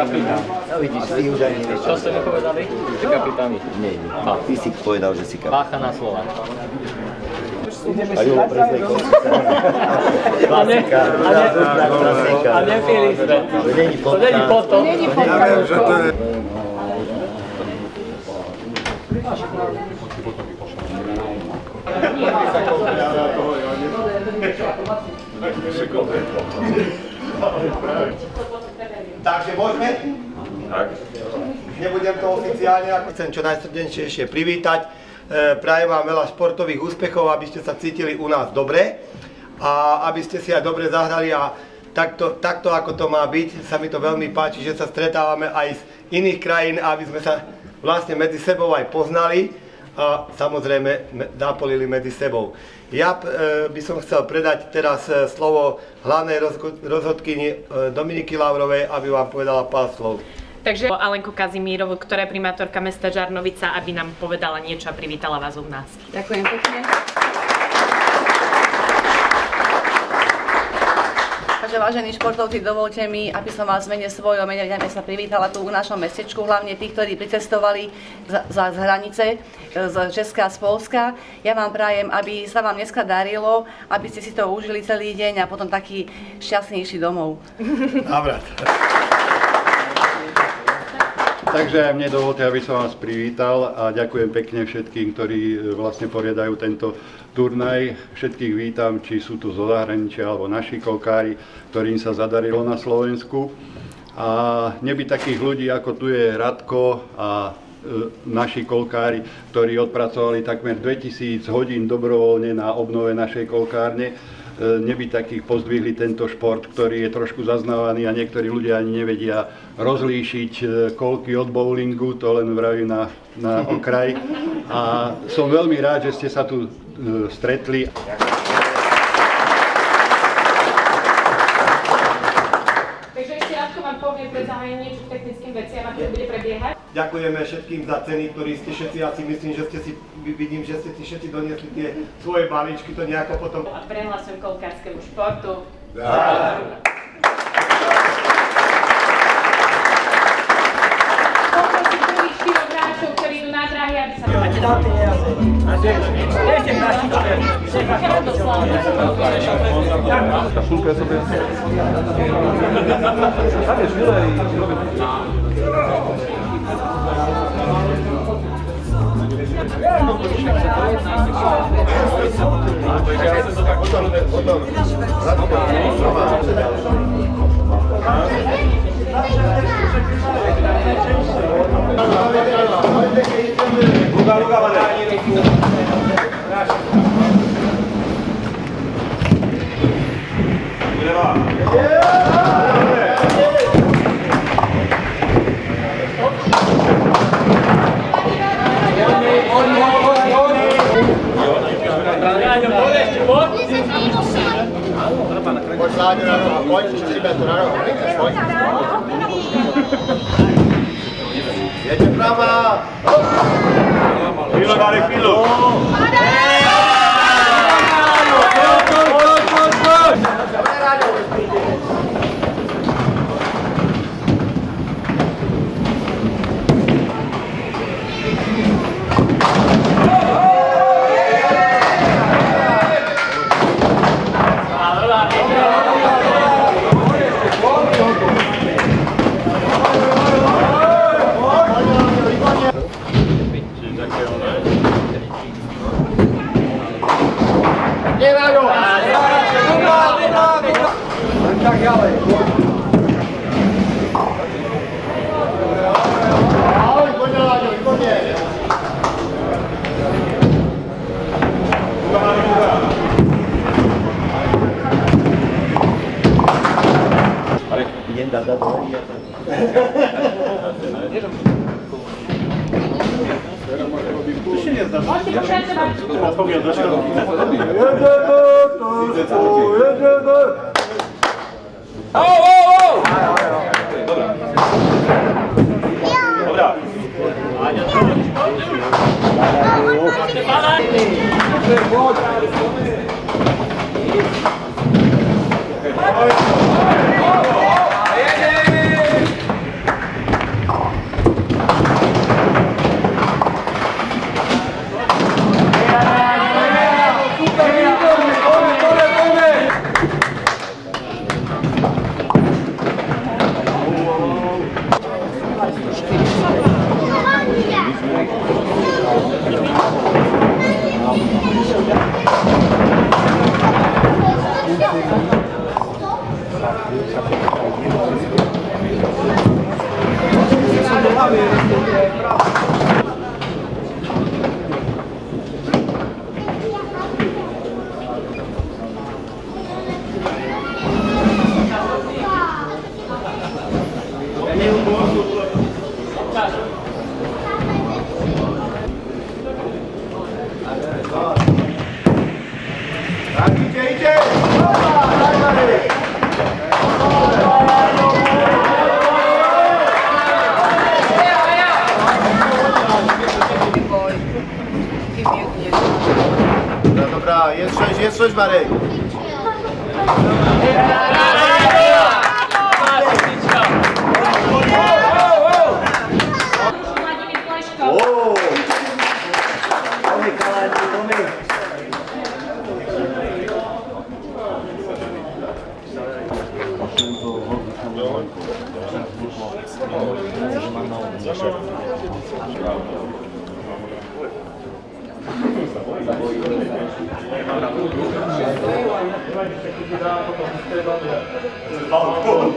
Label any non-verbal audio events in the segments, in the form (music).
kapitán. No vidíš, ty už ani nevieš. Čo ste mi povedali? Že kapitáni. Nie, nie. Ty si povedal, že si kapitán. Bacha na slova. A Julo Prezlej Klasika. A nepili sme. To není To není fotka. potom. Takže môžeme? Tak. Nebudem to oficiálne, ako chcem čo najsrdečnejšie privítať. E, Prajem vám veľa športových úspechov, aby ste sa cítili u nás dobre a aby ste si aj dobre zahrali a takto, takto ako to má byť, sa mi to veľmi páči, že sa stretávame aj z iných krajín, aby sme sa vlastne medzi sebou aj poznali a samozrejme me- napolili medzi sebou. Ja e, by som chcel predať teraz e, slovo hlavnej rozhodkyni e, Dominiky Lavrovej, aby vám povedala pár slov. Takže Alenku Kazimírovu, ktorá je primátorka mesta Žarnovica, aby nám povedala niečo a privítala vás u nás. Ďakujem pekne. Takže vážení športovci, dovolte mi, aby som vás mene svojho mene sa privítala tu v našom mestečku, hlavne tých, ktorí pricestovali za, za hranice, e, z Česka a z Polska. Ja vám prajem, aby sa vám dneska darilo, aby ste si to užili celý deň a potom taký šťastnejší domov. Návrat. Takže mne dovolte, aby som vás privítal a ďakujem pekne všetkým, ktorí e, vlastne poriadajú tento turnaj. Všetkých vítam, či sú tu zo zahraničia alebo naši kolkári, ktorým sa zadarilo na Slovensku. A neby takých ľudí, ako tu je Radko a e, naši kolkári, ktorí odpracovali takmer 2000 hodín dobrovoľne na obnove našej kolkárne, e, neby takých pozdvihli tento šport, ktorý je trošku zaznávaný a niektorí ľudia ani nevedia rozlíšiť e, kolky od bowlingu, to len vravím na, na okraj. A som veľmi rád, že ste sa tu stretli. Takže ešte Radko vám povie pred zahájením niečo k technickým veciam, ako to bude prebiehať. Ďakujeme všetkým za ceny, ktorí ste všetci, ja si myslím, že ste si, vidím, že ste si všetci doniesli tie svoje balíčky, to nejako potom... A prehlasujem kolkárskému športu. Poprosím aby sa... Poď, Láďo, na rohu, poď, štíbe to na rohu, vidíš, poď. Jeďte prava! Pilo, Marek, pilo! Ahoj, poď na Láďo, ¡Llévalo! Vale. Bien, (laughs) odpowiadasz. Odpowiadasz. Jedzie doktor, jedzie doktor. O, o, o! Dobra. Dobra. Ania, co? Abençoe os Vareg. Zaczynamy. Tomy. No,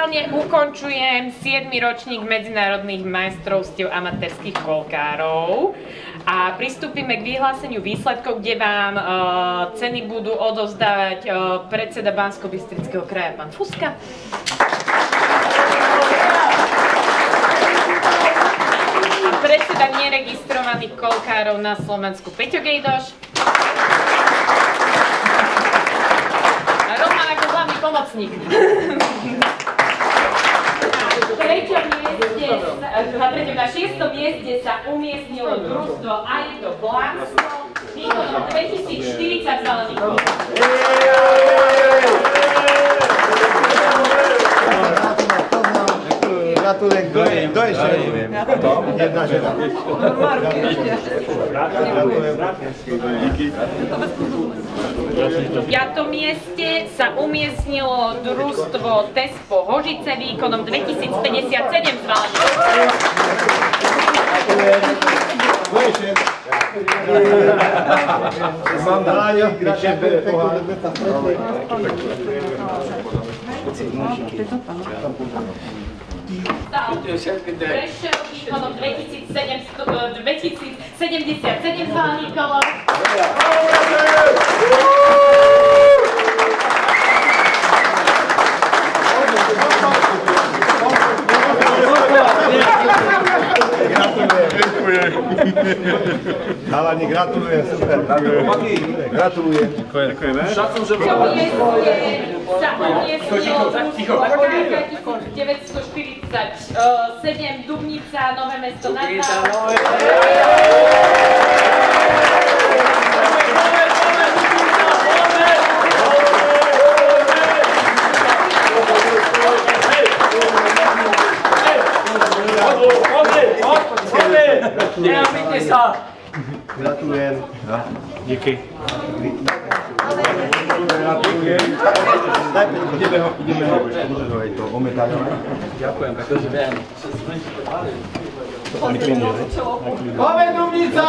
oficiálne ukončujem 7. ročník medzinárodných majstrovstiev amatérských kolkárov a pristúpime k vyhláseniu výsledkov, kde vám uh, ceny budú odovzdávať uh, predseda Bansko-Bystrického kraja, pán Fuska. Predseda neregistrovaných kolkárov na Slovensku Peťo Gejdoš. Roman ako hlavný pomocník. treťom mieste, na treťom, na šiestom mieste sa umiestnilo družstvo Aito Blansko výkonom 2040 zeleníkov. Gratulujem. Kto je, kto je šéf? Jedna žena. Gratulujem. V piatom mieste sa umiestnilo družstvo Tespo Hožice výkonom 2057 zválených. Kto je šéf? Mám Dáňo, Výkonom 2077 pán Nikola. Dziękuję. Alani, gratuluję, super. Gratuluję. Dziękujemy. Szacun, że... Za 904 37 e, Dubnica, Nové mesto nad Neobite sa! Gratulujem. Díky. Gratulujem. Ideme ho, ideme ho ometáňovať. Ďakujem, pretože viem. Máme Dubnica!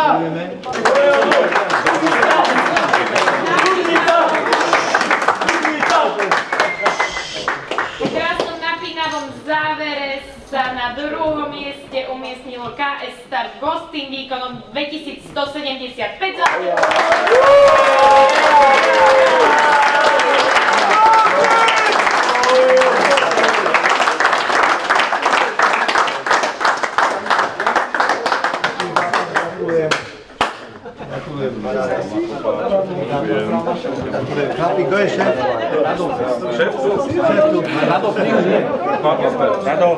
Po krásnom napínavom závere sa na druhom mieste umiestnilo KS Start Gostin výkonom 2175 zváleníkov. Gratulujem. Gratulujem. Gratulujem. Chlapi, kto je šéf? Šéf tu. Šéf tu. Rado knihu nie. Rado.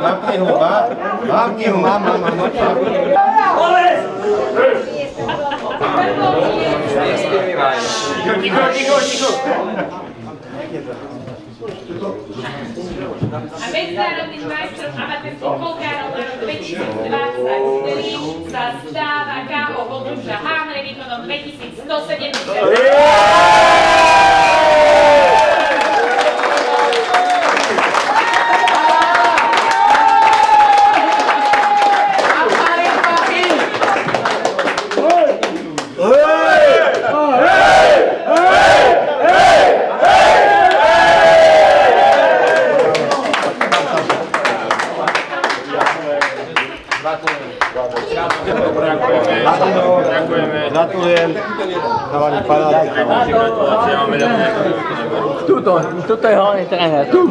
Mám knihu, mám. Mám knihu, mám, mám, mám. Ticho, ticho, ticho. A medzinárodným majstrom amatérských kolkárov na rok 2023 sa stáva K.O. Vodruža Hamre výkonom 2170. Tuto je hlavný tréner. Tu.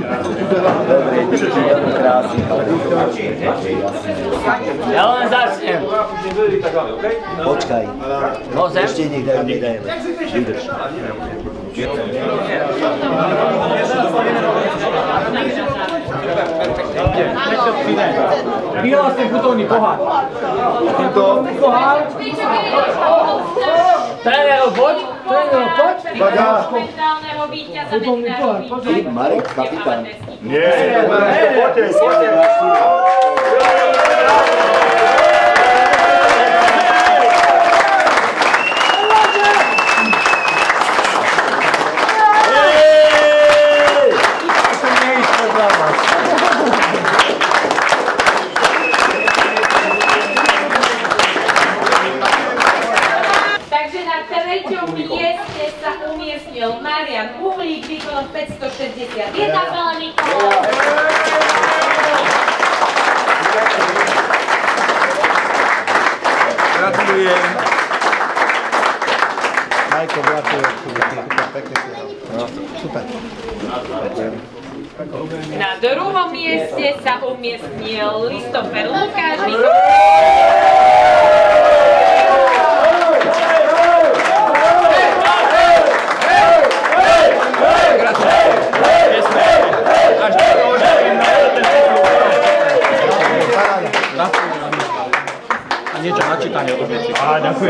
Ja len začnem. Počkaj, Môžem? ešte dajú, nech dajú. Vydrž. Vyhlásim putovný pohár. Trénerov poď, trénerov poď. Mentálneho víťaza medzinárodných Ty, Marek, kapitán. Takže na treťom mieste sa umiestnil Marian Uhlík výkonom 561 zeleníkov. Gratulujem. Majko, gratulujem. Super, pekne si dal. Super. Na druhom mieste sa umiestnil Listofer Lukáš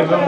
Good.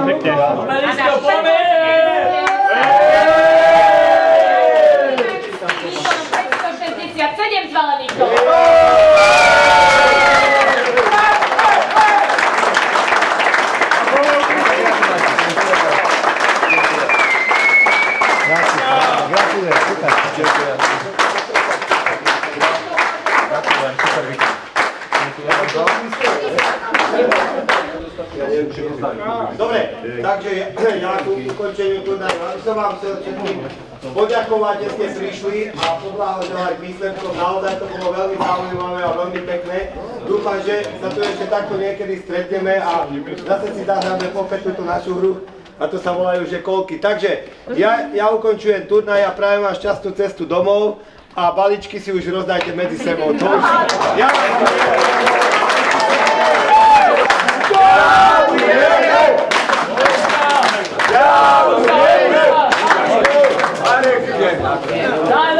Dobre, takže (clears throat) ja ku ukončeniu turnaja, aby som vám chcel všetkým poďakovať, že ste prišli a poblahoželať výsledkom. Naozaj to bolo veľmi zaujímavé a veľmi pekné. Dúfam, že sa tu ešte takto niekedy stretneme a zase si zahráme popäť túto našu hru. A to sa volajú že kolky. Takže ja, ja ukončujem turnaj a prajem vám šťastnú cestu domov a baličky si už rozdajte medzi sebou. To už... Ja vám Dale,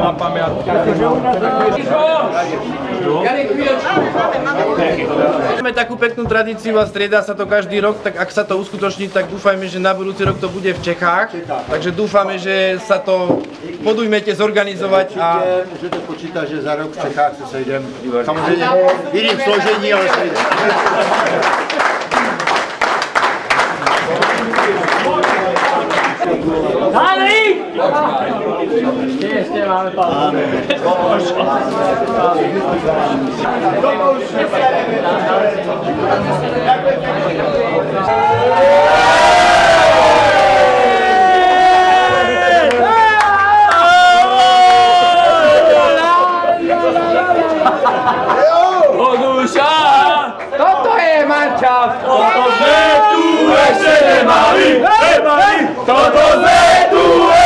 Na pamiatku. Máme takú peknú tradíciu a striedá sa to každý rok, tak ak sa to uskutoční, tak dúfajme, že na budúci rok to bude v Čechách. Takže dúfame, že sa to podujmete zorganizovať a Že to počíta, že za rok v Čechách sa sejdem. Samozřejmě v jiným složení, ale sejdem. Toto je mančaft! Toto sme tu ešte nemali! Nemali! Toto sme tu ešte